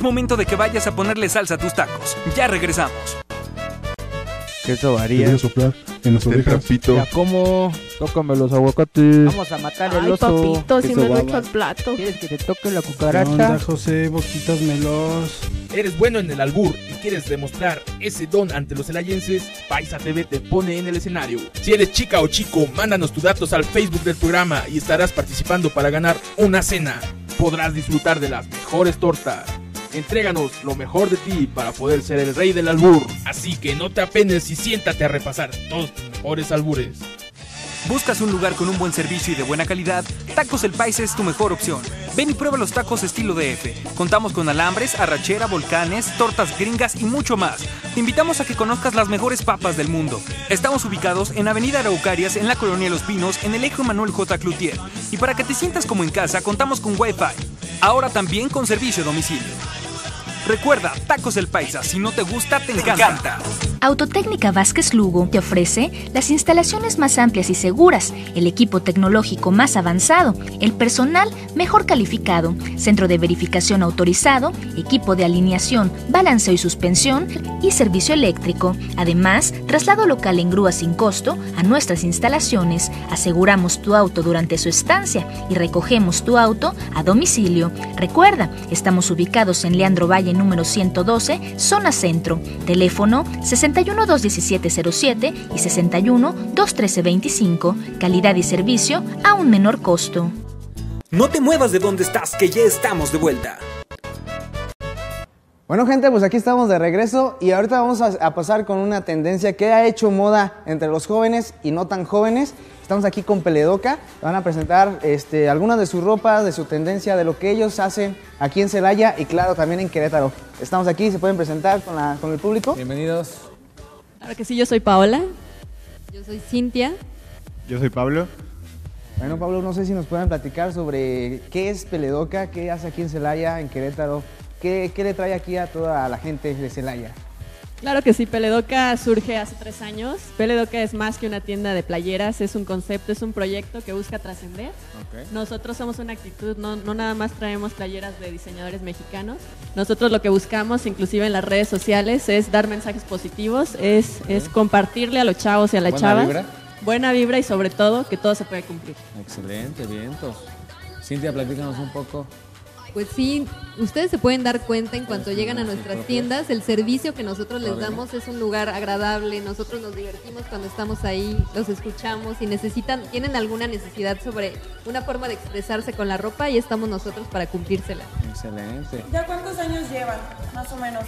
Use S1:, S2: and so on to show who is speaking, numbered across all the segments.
S1: Es momento de que vayas a ponerle salsa a tus tacos. Ya regresamos.
S2: Queso
S3: Te
S2: varía.
S3: voy a soplar en las
S4: Ten
S3: orejas.
S2: Ya como, tócame los aguacates.
S5: Vamos a matar el
S6: Ay,
S5: oso.
S6: papito, si
S2: queso
S6: me lo
S2: baba.
S6: echo al plato.
S5: ¿Quieres que te toque la
S7: ¿Qué
S5: cucaracha?
S7: onda, José? Boquitas melos.
S8: ¿Eres bueno en el albur y quieres demostrar ese don ante los celayenses? Paisa TV te pone en el escenario. Si eres chica o chico, mándanos tus datos al Facebook del programa y estarás participando para ganar una cena. Podrás disfrutar de las mejores tortas. Entréganos lo mejor de ti para poder ser el rey del albur. Así que no te apenes y siéntate a repasar todos tus mejores albures.
S1: ¿Buscas un lugar con un buen servicio y de buena calidad? Tacos El Paisa es tu mejor opción. Ven y prueba los tacos estilo DF. Contamos con alambres, arrachera, volcanes, tortas gringas y mucho más. Te invitamos a que conozcas las mejores papas del mundo. Estamos ubicados en Avenida Araucarias, en la Colonia Los Pinos, en el eje Manuel J. Cloutier. Y para que te sientas como en casa, contamos con Wi-Fi. Ahora también con servicio a domicilio. Recuerda, Tacos El Paisa. Si no te gusta, te encanta.
S9: Autotécnica Vázquez Lugo te ofrece las instalaciones más amplias y seguras, el equipo tecnológico más avanzado, el personal mejor calificado, centro de verificación autorizado, equipo de alineación, balanceo y suspensión y servicio eléctrico. Además, traslado local en grúa sin costo a nuestras instalaciones, aseguramos tu auto durante su estancia y recogemos tu auto a domicilio. Recuerda, estamos ubicados en Leandro Valle número 112, zona centro. Teléfono 61 21707 y 61 21325. Calidad y servicio a un menor costo.
S1: No te muevas de donde estás, que ya estamos de vuelta.
S10: Bueno gente, pues aquí estamos de regreso y ahorita vamos a, a pasar con una tendencia que ha hecho moda entre los jóvenes y no tan jóvenes. Estamos aquí con Peledoca, van a presentar este, algunas de sus ropas, de su tendencia, de lo que ellos hacen aquí en Celaya y claro también en Querétaro. Estamos aquí, se pueden presentar con, la- con el público.
S2: Bienvenidos.
S6: Claro que sí, yo soy Paola. Yo soy Cintia.
S3: Yo soy Pablo.
S10: Bueno Pablo, no sé si nos pueden platicar sobre qué es Peledoca, qué hace aquí en Celaya, en Querétaro, qué, qué le trae aquí a toda la gente de Celaya.
S6: Claro que sí, Peledoca surge hace tres años. Peledoca es más que una tienda de playeras, es un concepto, es un proyecto que busca trascender. Nosotros somos una actitud, no, no nada más traemos playeras de diseñadores mexicanos. Nosotros lo que buscamos, inclusive en las redes sociales, es dar mensajes positivos, es, es compartirle a los chavos y a las
S2: ¿Buena
S6: chavas
S2: vibra?
S6: buena vibra y sobre todo que todo se puede cumplir.
S2: Excelente, vientos. Cintia, platícanos un poco.
S11: Pues sí, ustedes se pueden dar cuenta en cuanto llegan a nuestras tiendas, el servicio que nosotros les damos es un lugar agradable, nosotros nos divertimos cuando estamos ahí, los escuchamos y necesitan, tienen alguna necesidad sobre una forma de expresarse con la ropa y estamos nosotros para cumplírsela.
S2: Excelente.
S12: ¿Ya cuántos años llevan, más o menos?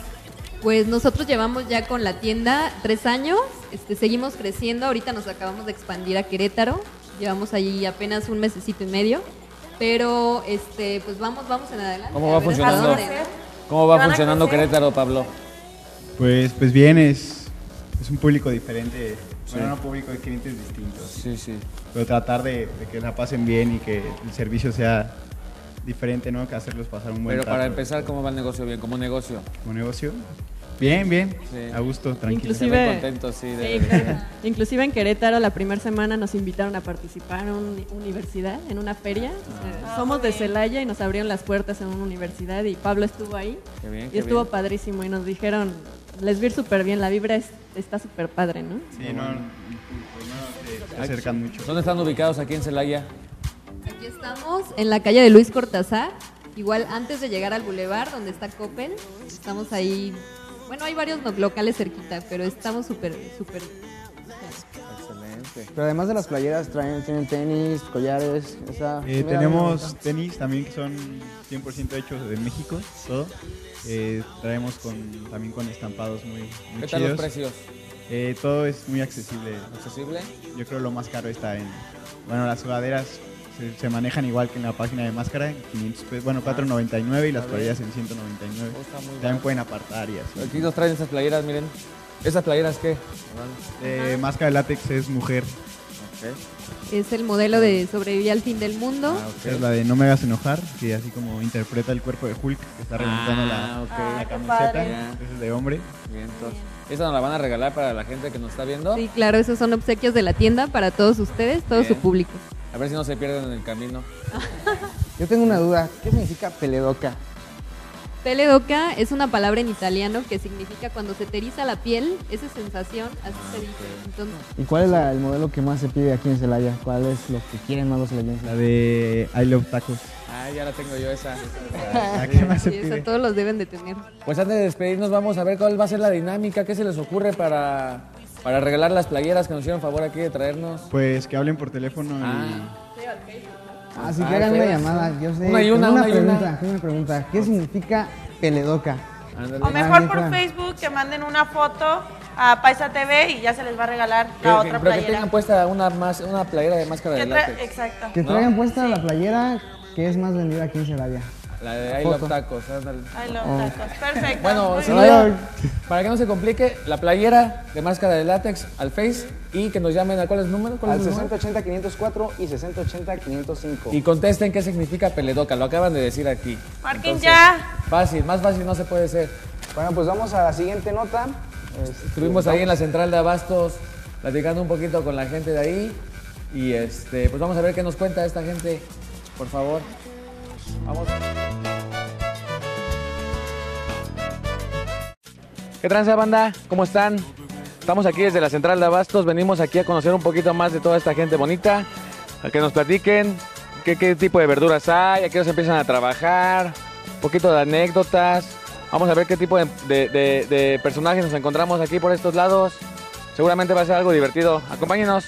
S11: Pues nosotros llevamos ya con la tienda tres años, este, seguimos creciendo, ahorita nos acabamos de expandir a Querétaro, llevamos allí apenas un mesecito y medio, pero este, pues vamos, vamos en adelante.
S2: ¿Cómo va
S11: ver
S2: funcionando?
S11: dónde, ¿no?
S2: ¿Cómo va
S12: ¿Van a
S2: funcionando? Querétaro, Pablo?
S3: Pues, pues bien, es, es un público diferente. Bueno, no público de clientes distintos.
S2: Sí, sí.
S3: Pero tratar de, de que la pasen bien y que el servicio sea diferente, ¿no? Que hacerlos pasar un buen
S2: Pero para
S3: rato.
S2: empezar, ¿cómo va el negocio bien? ¿Como negocio?
S3: Como negocio. Bien, bien.
S2: Sí.
S3: A gusto, tranquilo.
S6: Inclusive-
S2: ven contentos, sí. de-
S6: Sí, claro. Inclusive en Querétaro la primera semana nos invitaron a participar en una universidad, en una feria. O sea, somos de Celaya y nos abrieron las puertas en una universidad y Pablo estuvo ahí
S2: Qué bien,
S6: y
S2: qué
S6: estuvo
S2: bien.
S6: padrísimo y nos dijeron, les vi súper bien, la vibra es- está súper padre, ¿no?
S3: Sí, no, no, te- te acercan mucho.
S2: ¿Dónde están ubicados aquí en Celaya?
S11: Aquí estamos en la calle de Luis Cortázar, igual antes de llegar al bulevar donde está Coppel, estamos ahí, bueno, hay varios locales cerquita, pero estamos súper, súper...
S2: Excelente.
S10: Pero además de las playeras, traen, tienen tenis, collares, esa...
S3: Eh, tenemos tenis también que son 100% hechos de México, todo. Eh, traemos con, también con estampados muy, muy
S2: ¿Qué tal los precios?
S3: Eh, todo es muy accesible.
S2: ¿Accesible?
S3: Yo creo lo más caro está en... Bueno, las sudaderas se, se manejan igual que en la página de máscara, en 500 pesos, bueno, 4.99 y las playeras en 199.
S2: Oh, está muy
S3: También pueden apartar y así.
S2: Aquí nos traen esas playeras, miren. ¿Esas playeras qué?
S3: Eh, máscara de látex es mujer.
S11: Es el modelo de Sobreviví al fin del mundo.
S2: Ah.
S3: Es la de No me hagas enojar, que así como interpreta el cuerpo de Hulk, que está reventando la,
S2: Ah,
S3: la camiseta. es de hombre.
S2: Bien, entonces. ¿Esa nos la van a regalar para la gente que nos está viendo?
S11: Sí, claro, esos son obsequios de la tienda para todos ustedes, todo
S2: Bien.
S11: su público.
S2: A ver si no se pierden en el camino.
S10: Yo tengo una duda, ¿qué significa peledoca?
S11: Pele d'oca es una palabra en italiano que significa cuando se te eriza la piel, esa sensación, así se dice. Entonces,
S10: ¿Y cuál es la- el modelo que más se pide aquí en Celaya? ¿Cuál es lo que quieren más los celayenses?
S3: La de I Love Tacos.
S2: Ah, ya la tengo yo esa.
S3: La que más se
S11: sí, esa
S3: pide.
S11: todos los deben de tener.
S2: Pues antes de despedirnos vamos a ver cuál va a ser la dinámica, qué se les ocurre para, para regalar las playeras que nos hicieron favor aquí de traernos.
S3: Pues que hablen por teléfono
S2: Ah.
S10: Ah, sí, que
S2: Ah,
S10: hagan una llamada. Yo sé.
S2: Una y una, una y una.
S10: pregunta, una pregunta. ¿Qué significa peledoca?
S2: Ándale.
S12: O mejor
S10: Ah,
S12: por. Facebook que manden una foto a Paisa TV y ya se les va a regalar
S2: Que-
S12: la
S2: que-
S12: otra
S2: pero que
S12: playera.
S2: tengan puesta una, más, una playera de máscara de
S12: Que
S2: látex.
S12: Exacto.
S10: Que
S2: ¿No?
S10: traigan puesta la playera que es más vendida aquí en Celaya.
S2: La de I. Love Tacos. ándale.
S12: I love
S10: Oh.
S12: tacos. Perfecto.
S2: Bueno,
S12: Muy bien.
S2: para que no se complique, la playera de máscara de látex al Face y que nos llamen a cuál es el número. ¿Cuál
S10: Al
S2: es el número?
S10: 6080-504 y 6080-505.
S2: Y contesten qué significa peledoca, lo acaban de decir aquí.
S12: Marquen
S2: Entonces,
S12: ya.
S2: Fácil, más fácil no se puede ser.
S10: Bueno, pues vamos a la siguiente nota. Este,
S2: Estuvimos ahí en la central de Abastos platicando un poquito con la gente de ahí y este, pues vamos a ver qué nos cuenta esta gente, por favor. Vamos. ¿Qué tranza banda? ¿Cómo están? Estamos aquí desde la central de Abastos, venimos aquí a conocer un poquito más de toda esta gente bonita, a que nos platiquen qué, tipo de verduras hay, a qué se empiezan a trabajar, un poquito de anécdotas. Vamos a ver qué tipo de- de personajes nos encontramos aquí por estos lados. Seguramente va a ser algo divertido. Acompáñenos.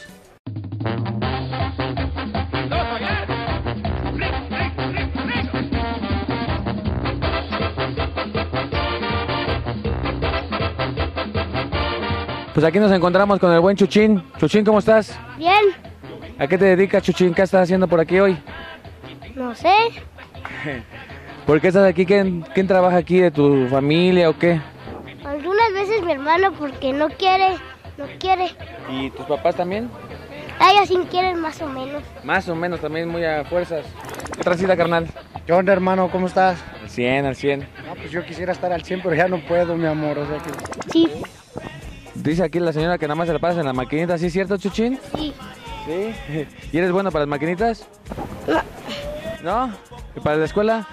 S2: Pues aquí nos encontramos con el buen Chuchín. Chuchín, ¿cómo estás?
S4: Bien,
S2: ¿A qué te dedicas, Chuchín? ¿Qué estás haciendo por aquí hoy?
S4: no sé,
S2: ¿Por qué estás aquí? ¿Quién, quién trabaja aquí de tu familia o qué?
S4: algunas veces mi hermano porque no quiere, no quiere.
S2: ¿Y tus papás también?
S4: Ellos sí quieren más o menos.
S2: Más o menos, también muy a fuerzas. ¿Qué transita, carnal?
S7: ¿Qué onda, hermano? ¿Cómo estás?
S2: Al 100, al 100.
S7: No, pues yo quisiera estar al 100, pero ya no puedo, mi amor. O sea que...
S4: Sí,
S2: Dice aquí la señora que nada más se la pasa en la maquinita, ¿sí es cierto, Chuchín?
S4: sí.
S2: Sí. ¿Y eres bueno para las maquinitas? ¿No? ¿Y para la escuela?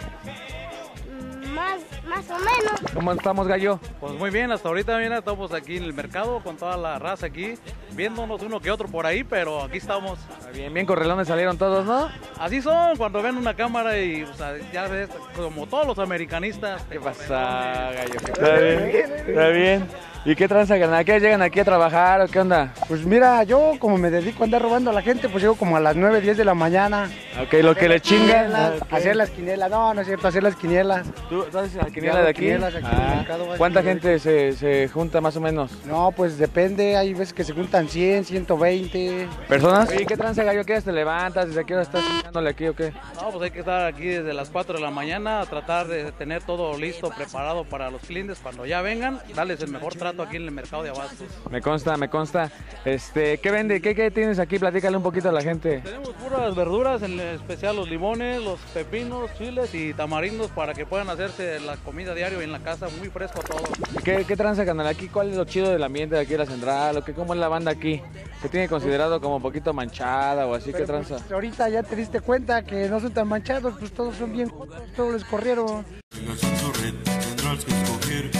S4: Mm, Más, más o menos.
S2: ¿Cómo estamos, gallo?
S5: Pues muy bien, hasta ahorita mira, estamos aquí en el mercado con toda la raza aquí, viéndonos uno que otro por ahí, pero aquí estamos.
S2: Bien, bien correlones salieron todos, ¿no?
S5: Así son cuando ven una cámara y o sea, ya ves, como todos los americanistas.
S2: ¿Qué pasa, gallo? Está bien, está bien. ¿Y qué tranza, carnal? ¿A qué llegan aquí a trabajar o qué onda?
S7: Pues mira, yo como me dedico a andar robando a la gente, pues llego como a las 9, 10 de la mañana.
S2: Ok, lo que le chingan.
S7: A Hacer las quinielas. No, no es cierto, hacer las quinielas.
S2: ¿Tú tú haces la quiniela de aquí?
S7: quinielas aquí en el
S2: Ah,
S7: mercado,
S2: ¿Cuánta gente se, se junta más o menos?
S7: No, pues depende, hay veces que se juntan 100, 120.
S2: ¿Personas? Oye, ¿qué tranza, gallo? ¿Qué horas te levantas? ¿Desde qué hora estás dándole aquí o qué?
S5: No, pues hay que estar aquí desde las 4 de la mañana, tratar de tener todo listo, preparado para los clientes cuando ya vengan, darles el mejor trato aquí en el mercado de abastos.
S2: Me consta, me consta. Este, ¿qué vende? ¿Qué, qué tienes aquí? Platícale un poquito a la gente.
S5: Tenemos puras verduras, en especial los limones, los pepinos, chiles y tamarindos para que puedan hacerse la comida diario en la casa, muy fresco todo.
S2: ¿Qué, qué tranza, canal? Aquí, ¿cuál es lo chido del ambiente de aquí de la central? ¿O qué, ¿Cómo es la banda aquí? ¿Se tiene considerado como un poquito manchada o así? ¿Qué
S7: Pero,
S2: tranza?
S7: pues, ahorita ya te diste cuenta que no son tan manchados, pues todos son bien, todos les corrieron.
S13: Tengas en su red, tendrás que escoger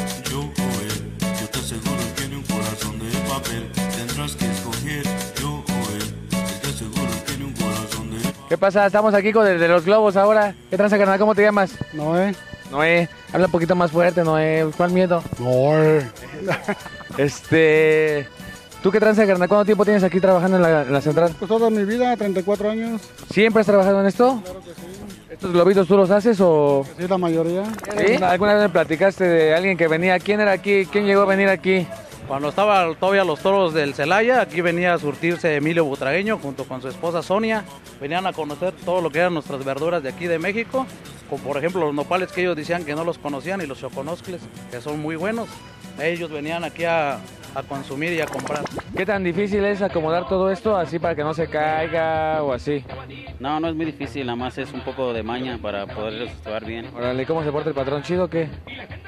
S13: papel. Tendrás que escoger yo o él. Yo te aseguro tiene un corazón de papel.
S2: ¿Qué pasa? Estamos aquí con el de los globos ahora. ¿Qué tranza, canal? ¿Cómo te llamas?
S7: Noé.
S2: Noé. Habla un poquito más fuerte, Noé. ¿Cuál miedo?
S7: Noé.
S2: Este... ¿Tú qué tranza, carnal? ¿Cuánto tiempo tienes aquí trabajando en la, en la central?
S7: Pues toda mi vida, 34 años.
S2: ¿Siempre has trabajado en esto?
S7: Claro que sí.
S2: ¿Estos globitos tú los haces o...?
S7: Sí, la mayoría.
S2: ¿Sí? ¿Alguna vez me platicaste de alguien que venía? ¿Quién era aquí? ¿Quién llegó a venir aquí?
S5: Cuando estaban todavía los toros del Celaya, aquí venía a surtirse Emilio Butragueño junto con su esposa Sonia. Venían a conocer todo lo que eran nuestras verduras de aquí de México, como por ejemplo los nopales que ellos decían que no los conocían y los choconoscles, que son muy buenos. Ellos venían aquí a, a consumir y a comprar.
S2: ¿Qué tan difícil es acomodar todo esto así para que no se caiga o así?
S14: No, no es muy difícil, nada más es un poco de maña para poder actuar bien.
S2: Órale, ¿cómo se porta el patrón? ¿Chido o qué?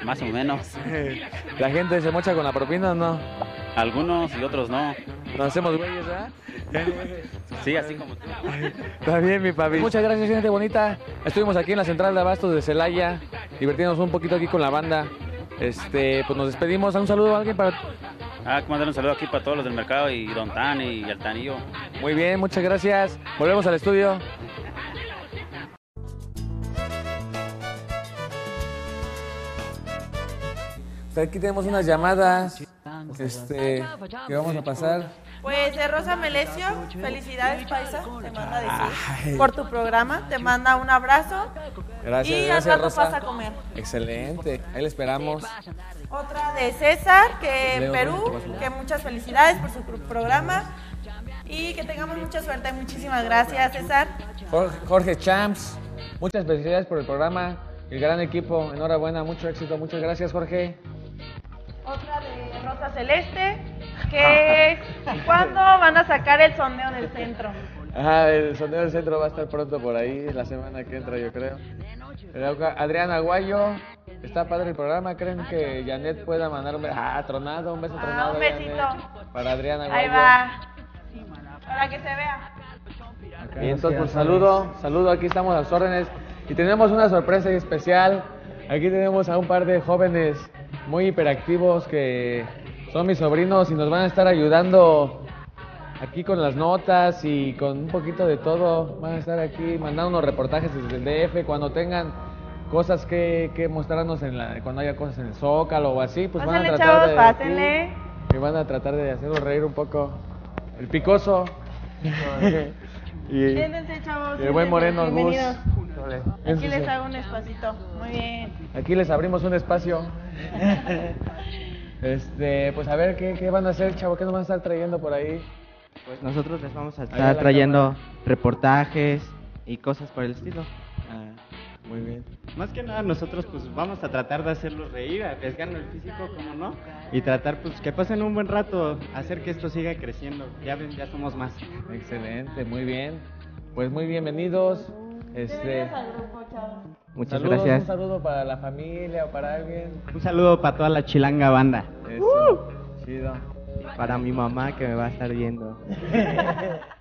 S14: Más o menos.
S2: ¿La gente se mocha con la propina o no?
S14: Algunos y otros no.
S2: Nos hacemos güeyes, ¿verdad?
S14: Sí, así como tú.
S2: Está bien, mi papi. Muchas gracias, gente bonita. Estuvimos aquí en la central de Abastos de Celaya, divirtiéndonos un poquito aquí con la banda. Este, pues nos despedimos. Un saludo a alguien para.
S14: Ah, que mandar un saludo aquí para todos los del mercado y Don Tan y Altanillo.
S2: Muy bien, muchas gracias. Volvemos al estudio. Pues Aquí tenemos unas llamadas este, que vamos a pasar.
S12: Pues de Rosa Melesio, felicidades Paisa, te manda a decir
S2: Ay.
S12: por tu programa, te manda un abrazo
S2: Gracias,
S12: y
S2: gracias,
S12: al rato
S2: Rosa.
S12: vas a comer.
S2: Excelente, ahí le esperamos.
S12: Otra de César, que en Perú, que muchas felicidades por su pro- programa y que tengamos mucha suerte. Muchísimas gracias César.
S2: Jorge, Jorge Champs, muchas felicidades por el programa, el gran equipo, enhorabuena, mucho éxito, muchas gracias Jorge.
S12: Otra de Rosa Celeste, que ¿cuándo van a sacar el sondeo del centro?
S2: Ajá, el sondeo del centro va a estar pronto por ahí, la semana que entra yo creo. Adrián Aguayo, está padre el programa, ¿creen que Janet pueda mandar un beso? Ah, tronado, un beso tronado.
S12: Ah, un
S2: Janet,
S12: besito.
S2: para Adrián Aguayo.
S12: Ahí va. Para que se vea.
S2: Y entonces, pues saludo, saludo, aquí estamos a las órdenes. Y tenemos una sorpresa especial. Aquí tenemos a un par de jóvenes muy hiperactivos que son mis sobrinos y nos van a estar ayudando aquí con las notas y con un poquito de todo. Van a estar aquí mandando unos reportajes desde el DF cuando tengan cosas que, que mostrarnos en la, cuando haya cosas en el Zócalo o así, pues van a tratar
S12: chavos,
S2: de
S12: pásenle.
S2: y van a tratar de hacerlos reír un poco. El picoso. y,
S12: Siéntense, chavos.
S2: y el buen moreno Gus.
S12: Aquí les hago un espacito. Muy bien.
S2: Aquí les abrimos un espacio. Este, pues a ver qué, qué van a hacer, chavo, qué nos van a estar trayendo por ahí.
S15: Pues nosotros les vamos a estar trayendo reportajes y cosas por el estilo.
S2: Ah, muy bien.
S16: Más que nada nosotros pues vamos a tratar de hacerlos reír, arriesgando el físico, como no, y tratar pues que pasen un buen rato, hacer que esto siga creciendo. Ya ven, ya somos más.
S2: Excelente, muy bien. Pues muy bienvenidos. Este,
S15: Muchas
S2: saludos,
S15: gracias.
S2: Un saludo para la familia o para alguien.
S16: Un saludo para toda la chilanga banda.
S2: Eso, chido.
S15: Para mi mamá que me va a estar viendo.